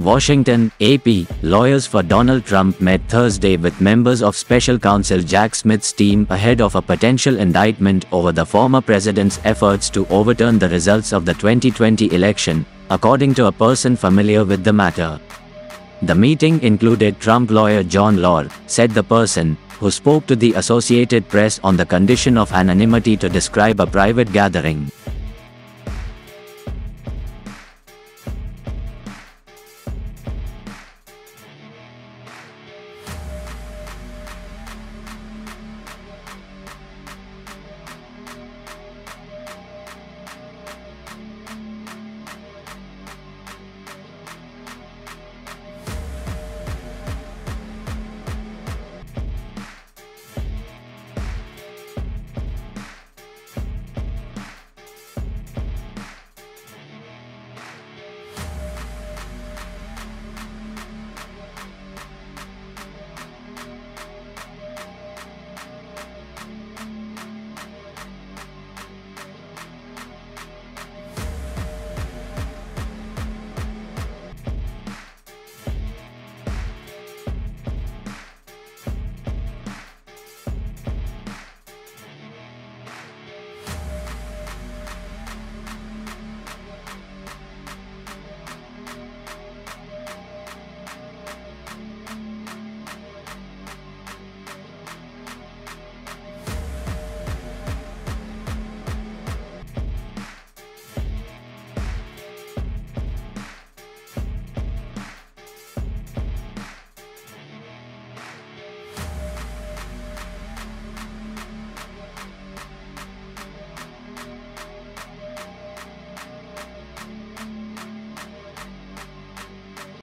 Washington, AP, lawyers for Donald Trump met Thursday with members of special counsel Jack Smith's team ahead of a potential indictment over the former president's efforts to overturn the results of the 2020 election, according to a person familiar with the matter. The meeting included Trump lawyer John Lauro, said the person, who spoke to the Associated Press on the condition of anonymity to describe a private gathering.